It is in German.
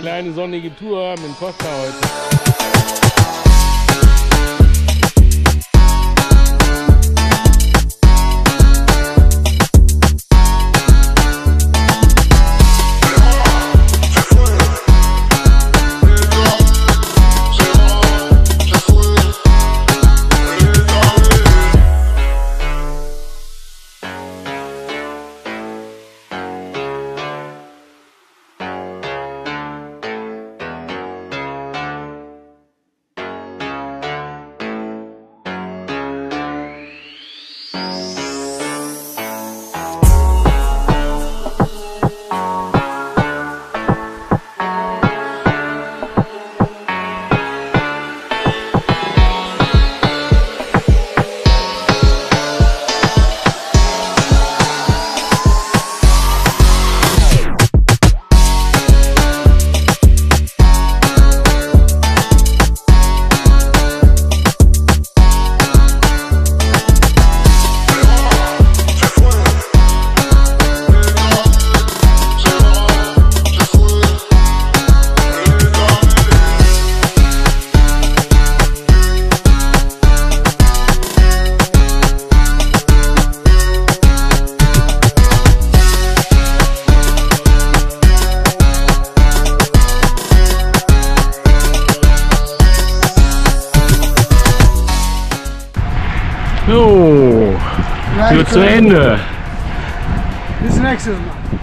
Kleine sonnige Tour mit Costa heute. So, Ja, ich zu Ende. Bis nächstes Mal.